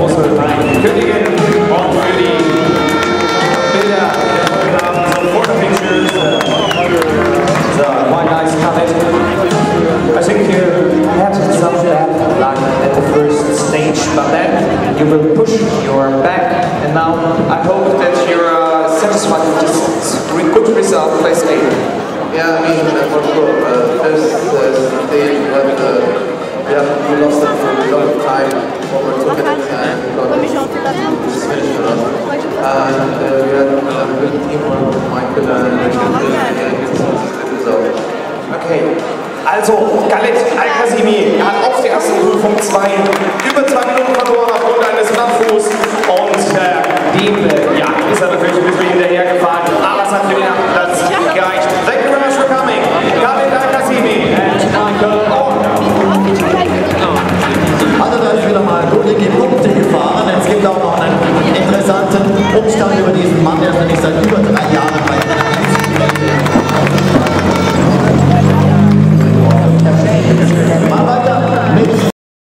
große pictures. I think you at the first stage, but then you will push your back. And now I hope that you're satisfied with this good result, place 8. Yeah, I mean, for. Uh, first uh, stage, but... Okay. Also, Galet Al-Kasimi hat auf der ersten Prüfung zwei, über zwei Minuten verloren aufgrund eines Flammfuß und äh, dem ja, ist er natürlich ein bisschen hinterhergefahren, aber es hat für den Platz gereicht. Thank you very much for coming. Galet Al-Kasimi and Michael Orr. Hat er euch wieder mal dicke Punkte gefahren. Es gibt auch noch einen interessanten Umstand über diesen Mann, der ist nämlich seit über drei Jahren